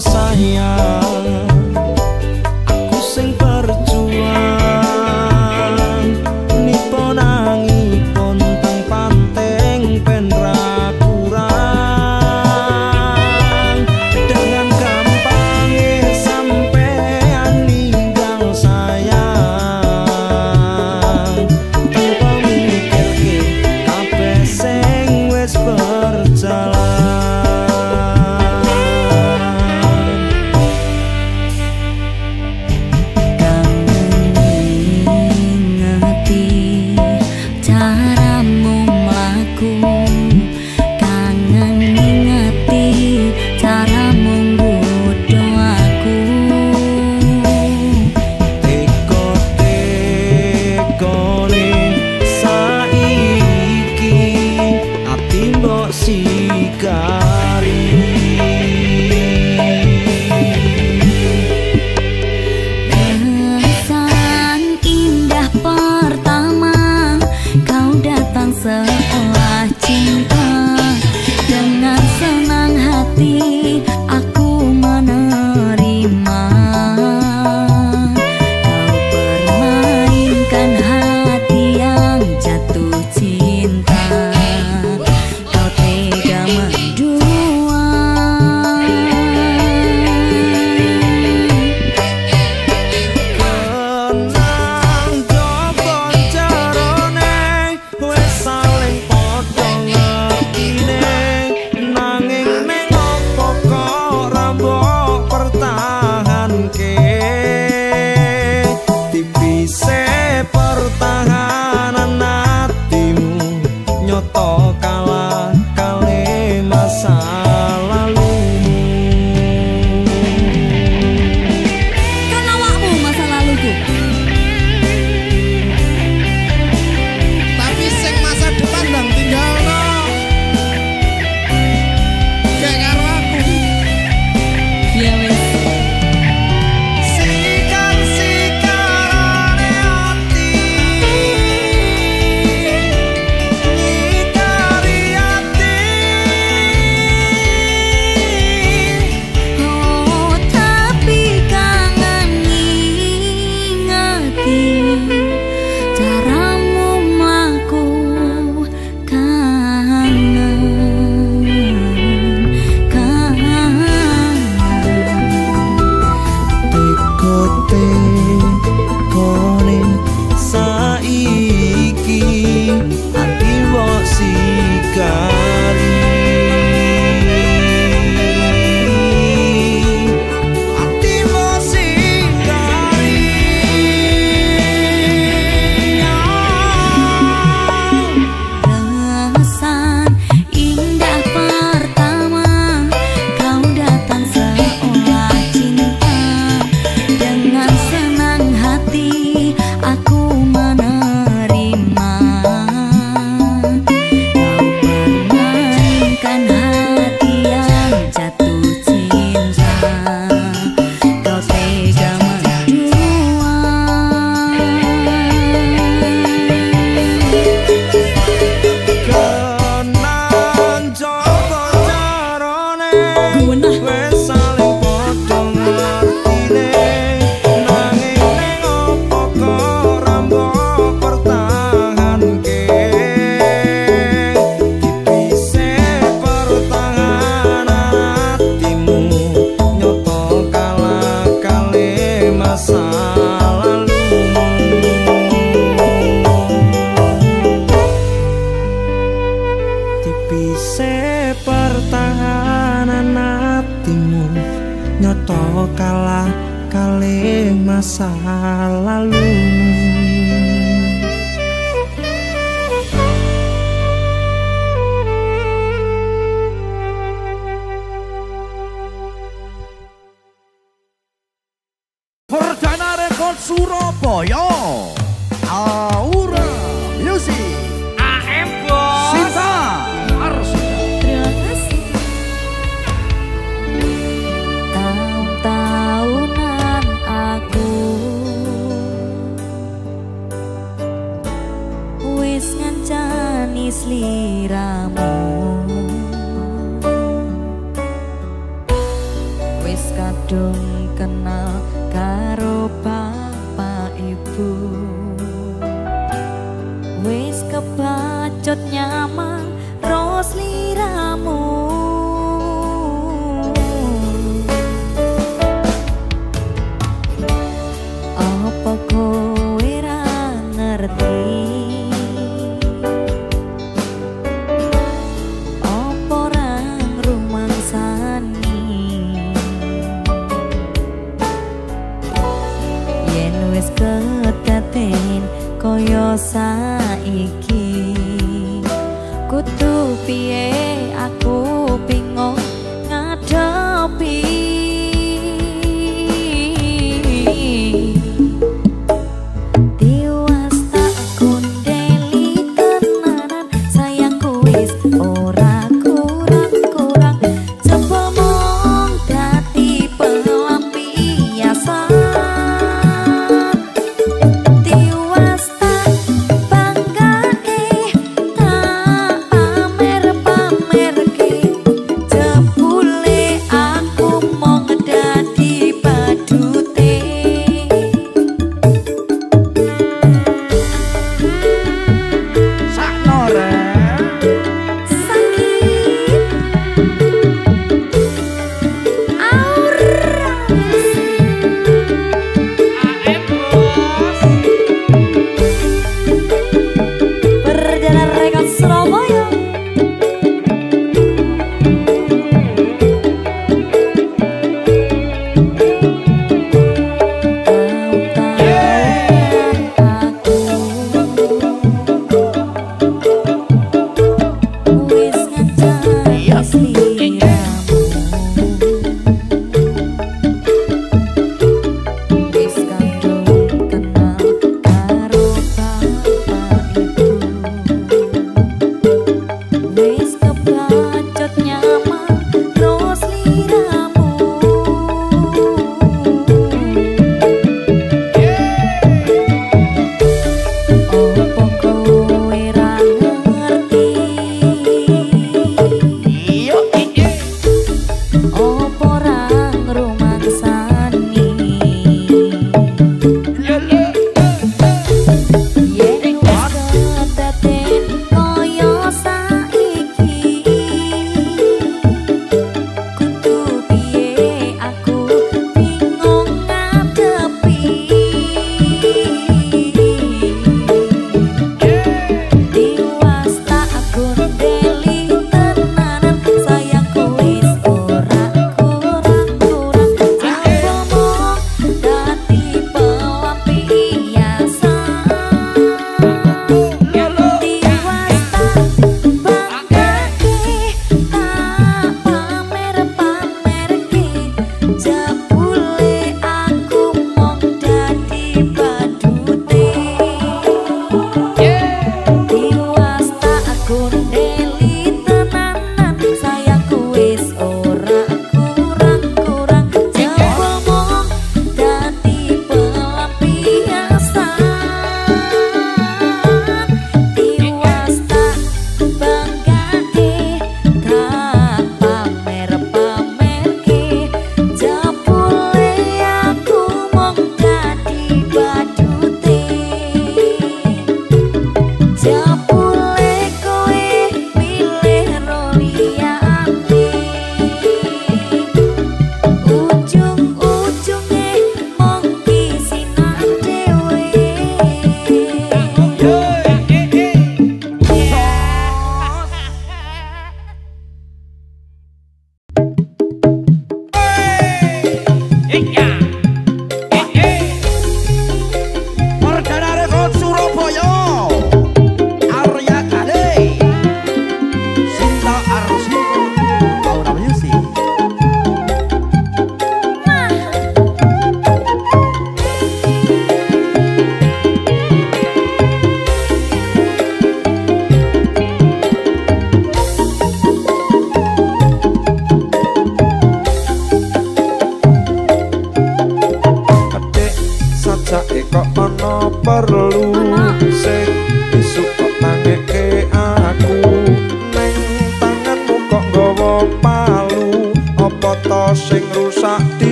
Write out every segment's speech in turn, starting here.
saia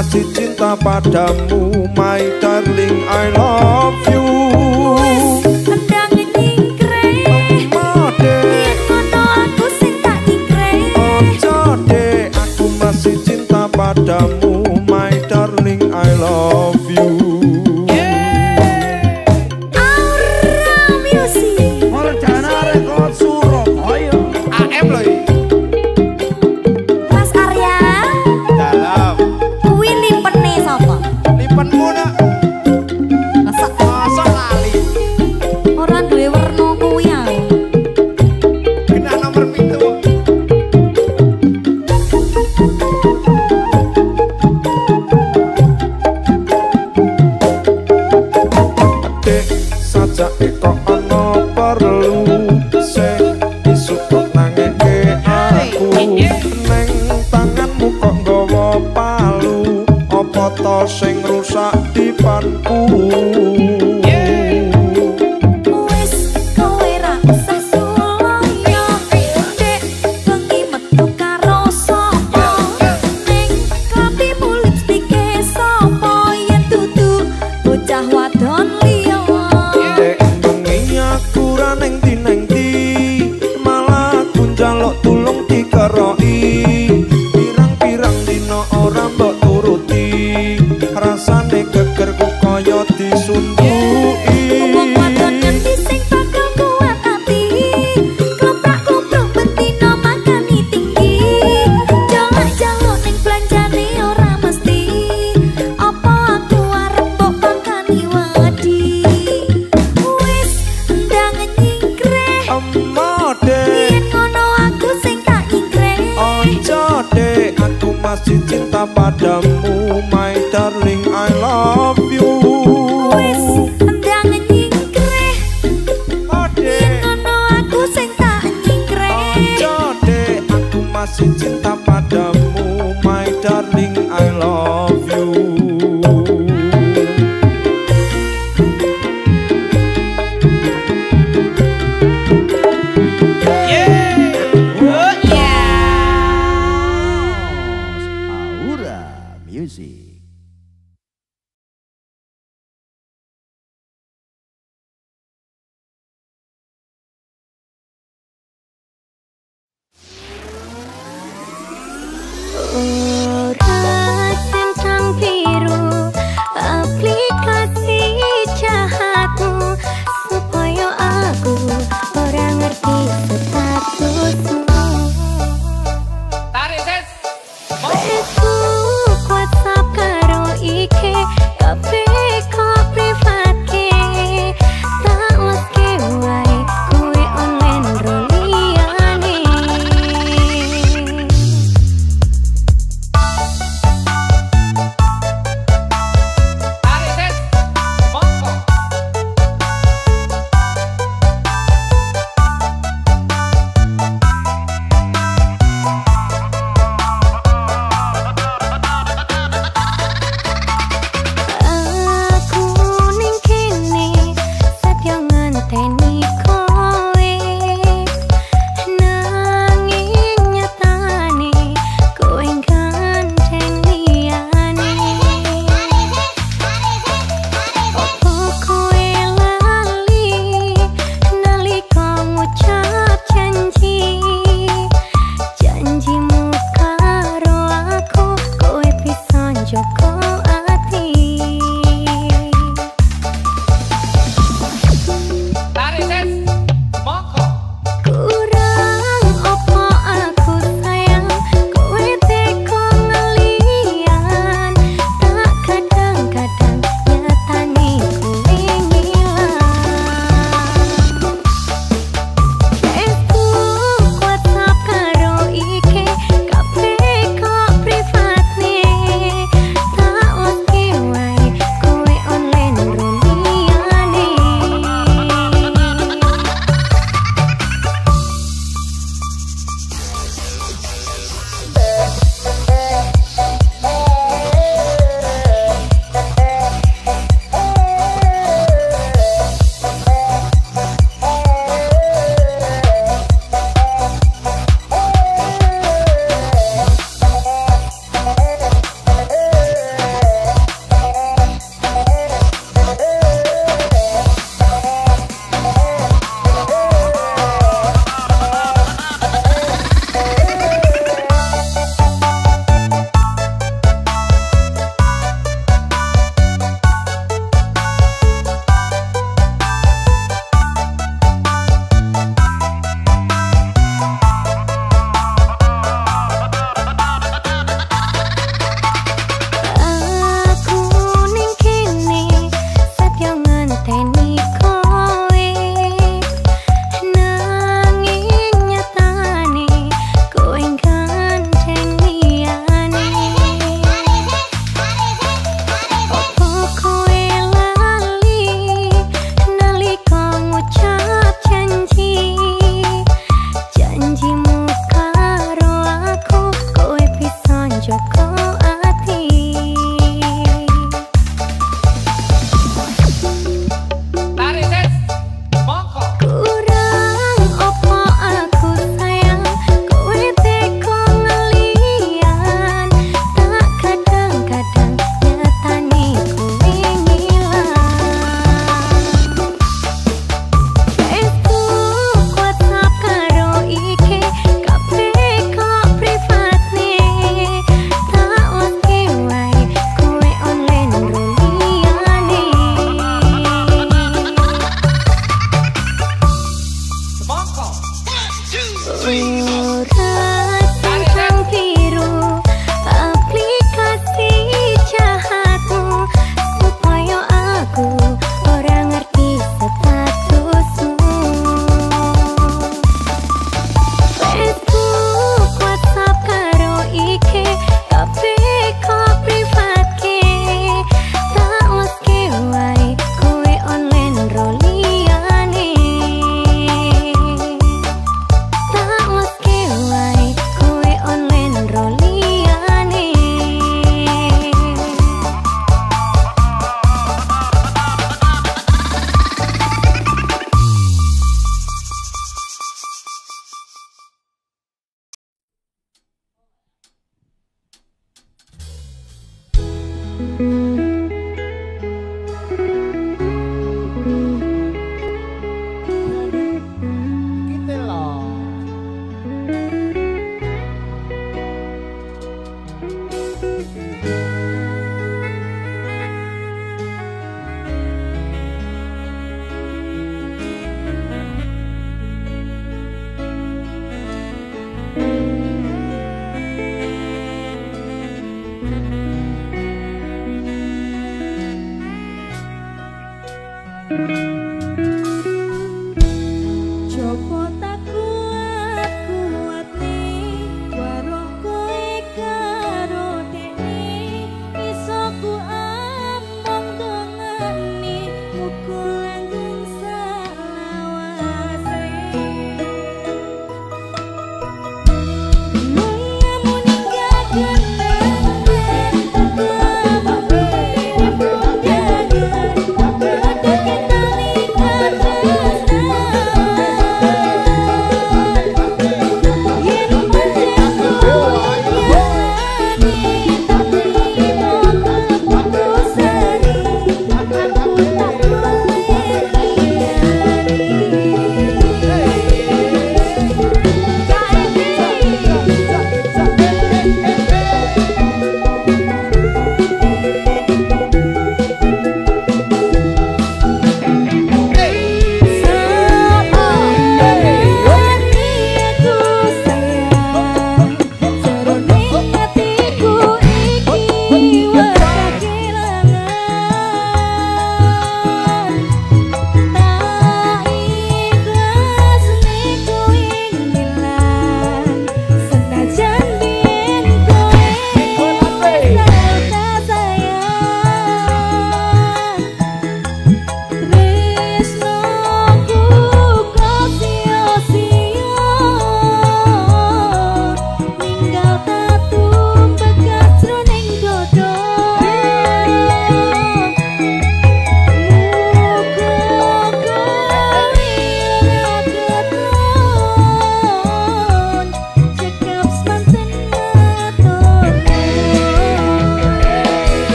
masih cinta padamu My darling I love you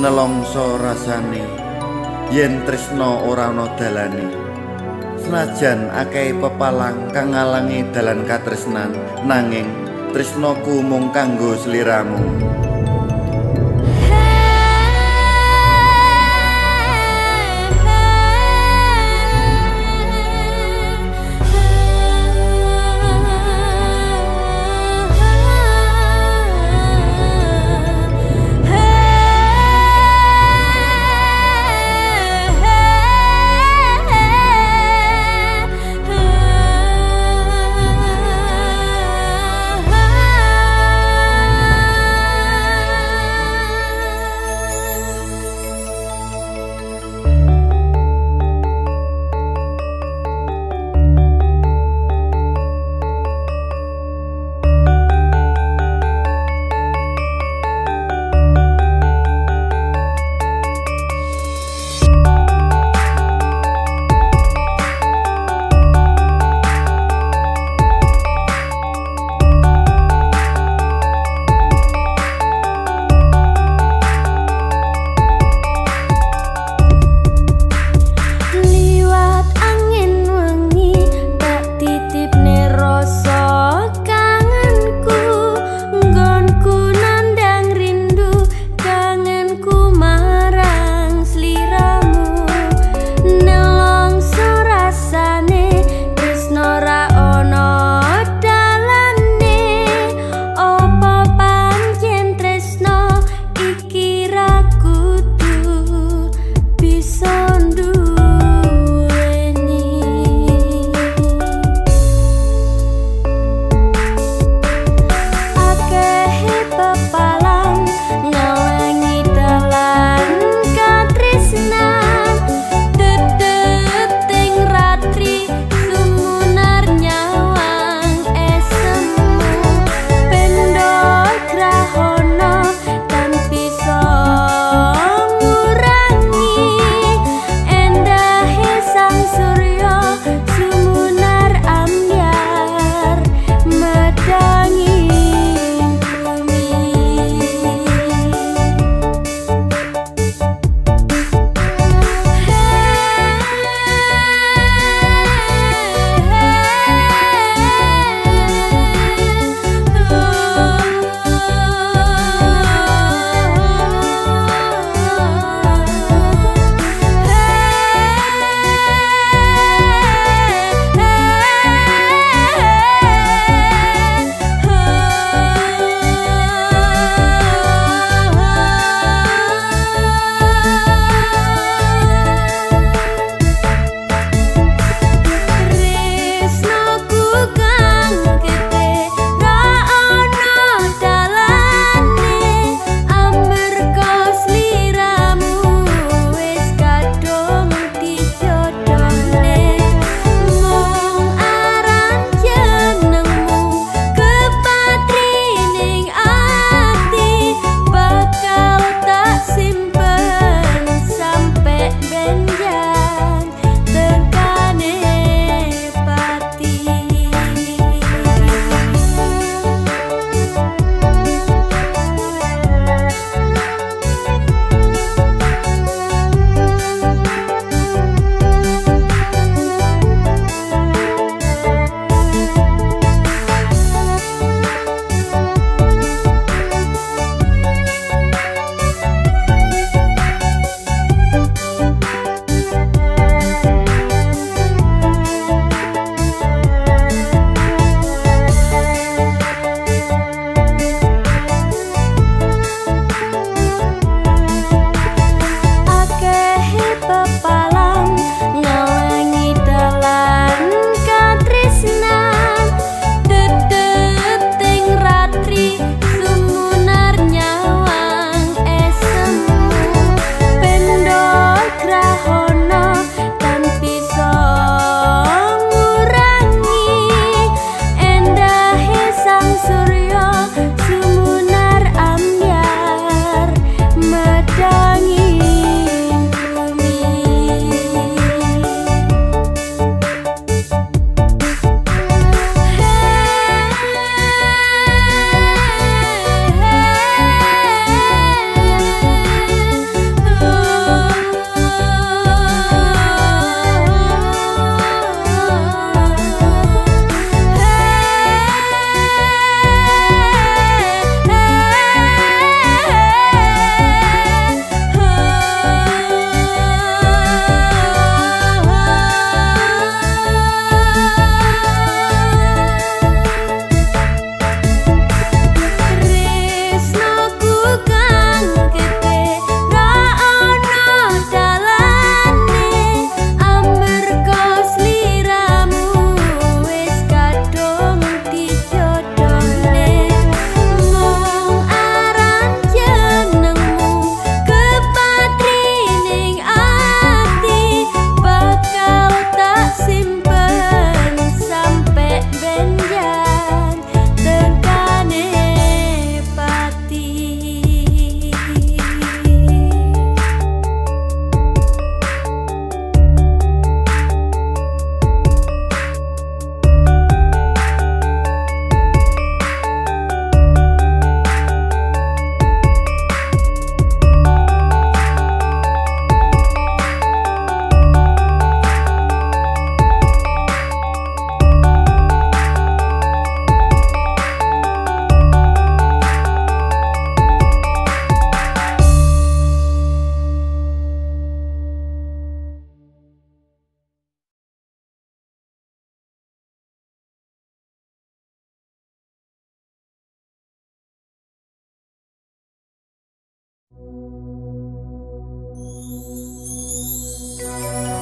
nelongso rasane. Yen tresno ora ana dalane. Senajan akeh pepalang kang ngalangi dalan katresnan nanging tresnoku mung kanggo sliramu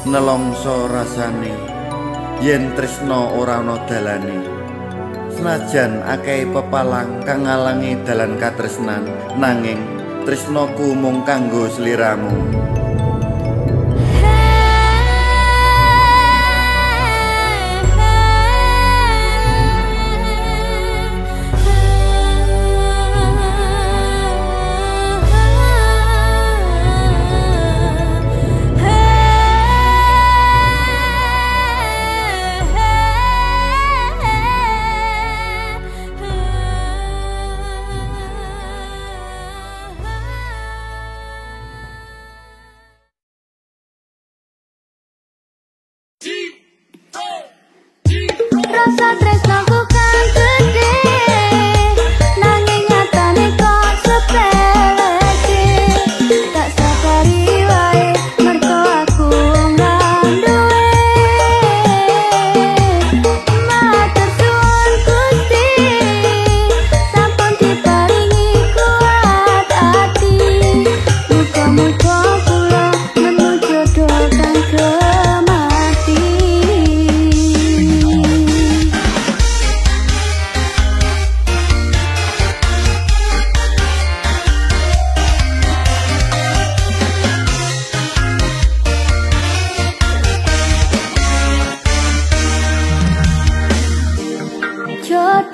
nelongso rasane. Yen tresno ora ana dalane. Senajan akeh pepalang kang ngalangi dalan katresnan nanging tresnoku mung kanggo sliramu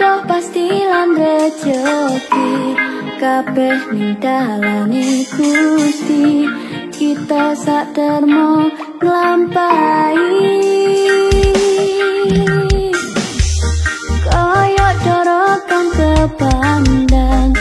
Jodoh pasti lan rejeki kabeh ning dalane Gusti. Kita sak nglampahi. Kaya dorokan kepandang